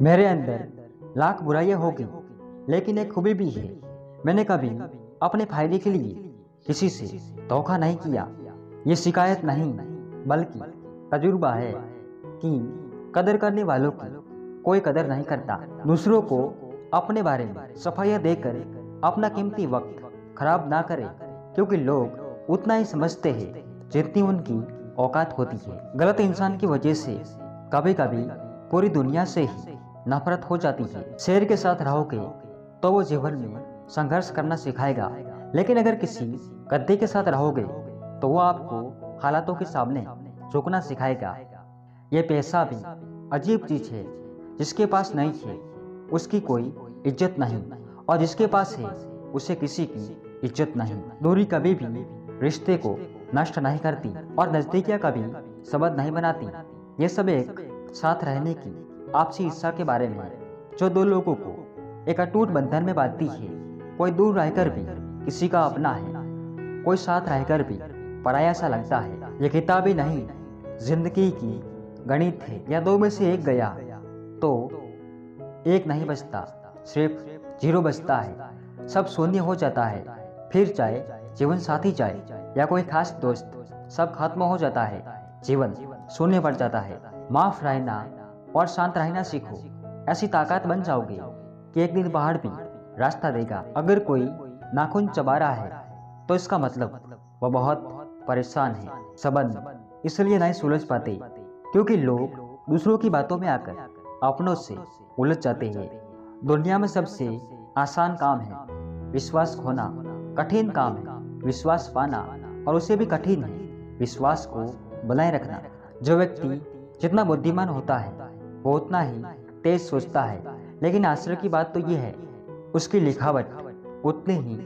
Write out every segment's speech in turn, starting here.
मेरे अंदर लाख बुराइयाँ होगी लेकिन एक खूबी भी है। मैंने कभी अपने फ़ायदे के लिए किसी से धोखा नहीं किया। ये शिकायत नहीं, बल्कि तजुर्बा है कि कदर करने वालों की कोई कदर नहीं करता। दूसरों को अपने बारे में सफाइयाँ देकर अपना कीमती वक्त खराब ना करें, क्योंकि लोग उतना ही समझते हैं जितनी उनकी औकात होती है। गलत इंसान की वजह से कभी कभी पूरी दुनिया से ही नफरत हो जाती है। शेर के साथ रहोगे तो वो जीवन में संघर्ष करना सिखाएगा। लेकिन अगर किसी गद्दे के साथ रहोगे तो वो आपको हालातों के सामने झुकना सिखाएगा। ये पैसा भी अजीब चीज़ है, जिसके पास नहीं है, उसकी कोई इज़्ज़त नहीं, और जिसके पास है, उसे किसी की इज़्ज़त नहीं। दूरी कभी भी रिश्ते को नष्ट नहीं करती, और नजदीकियाँ कभी सबद नहीं बनाती। ये सब एक साथ रहने की आपसी इच्छा के बारे में, जो दो लोगों को एक अटूट बंधन में बांधती है। कोई दूर रहकर भी किसी का अपना है, कोई साथ रहकर भी पराया सा लगता है। ये किताबी नहीं, ज़िंदगी की गणित है। या दो में से एक गया तो एक नहीं बचता, सिर्फ़ ज़ीरो बचता है। सब शून्य हो जाता है, फिर चाहे जीवन साथी चाहे, या कोई खास दोस्त, सब खत्म हो जाता है। जीवन शून्य पड़ जाता है। माफ़ रहना और शांत रहना सीखो। ऐसी ताकत बन जाओगे कि एक दिन पहाड़ भी रास्ता देगा। अगर कोई नाखून चबा रहा है तो इसका मतलब वह बहुत परेशान है। संबंध। इसलिए नहीं सुलझ पाते, क्योंकि लोग दूसरों की बातों में आकर अपनों से उलझ जाते हैं। दुनिया में सबसे आसान काम है विश्वास खोना। कठिन काम है विश्वास पाना, और उसे भी कठिन है विश्वास को बनाए रखना। जो व्यक्ति जितना बुद्धिमान होता है वो उतना ही तेज सोचता है। लेकिन आश्चर्य की बात तो ये है, उसकी लिखावट उतनी ही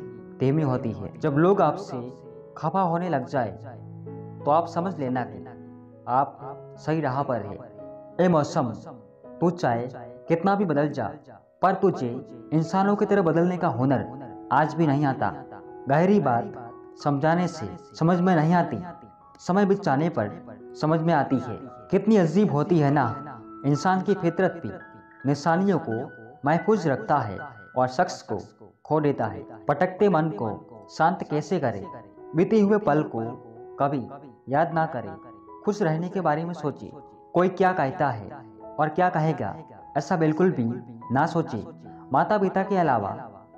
धीमी होती है। जब लोग आपसे खफा होने लग जाए तो आप समझ लेना कि आप सही राह पर है। ए मौसम, तू चाहे कितना भी बदल जा, पर तुझे इंसानों की तरह बदलने का हुनर आज भी नहीं आता। गहरी बात समझाने से समझ में नहीं आती। समय बिताने पर समझ में आती है। कितनी अजीब होती है ना इंसान की फितरत भी निशानियों को महफूज रखता है और शख्स को खो देता है। पटकते मन को शांत कैसे करे? बीते हुए पल को कभी याद ना करे। खुश रहने के बारे में सोचे। कोई क्या कहता है और क्या कहेगा, ऐसा बिल्कुल भी ना सोचे। माता पिता के अलावा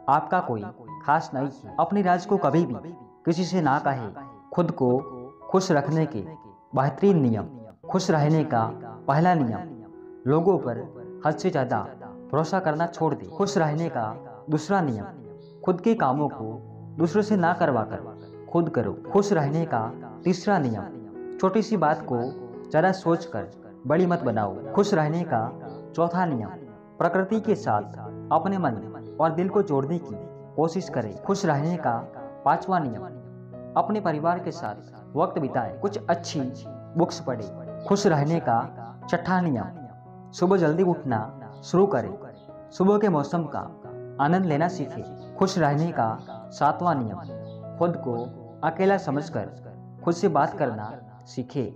आपका कोई खास नहीं है। अपनी राज को कभी भी किसी से ना कहे। खुद को खुश रखने के बेहतरीन नियम। खुश रहने का पहला नियम लोगों पर हद से ज़्यादा भरोसा करना छोड़ दे। खुश रहने का दूसरा नियम, खुद के कामों को दूसरों से ना करवा कर खुद करो। खुश रहने का तीसरा नियम, छोटी सी बात को जरा सोच कर बड़ी मत बनाओ। खुश रहने का चौथा नियम, प्रकृति के साथ अपने मन और दिल को जोड़ने की कोशिश करें। खुश रहने का पांचवा नियम, अपने परिवार के साथ वक्त बिताएँ। कुछ अच्छी बुक्स पढ़े। खुश रहने का छठा नियम सुबह जल्दी उठना शुरू करें। सुबह के मौसम का आनंद लेना सीखें। खुश रहने का सातवां नियम, खुद को अकेला समझकर खुद से बात करना सीखें।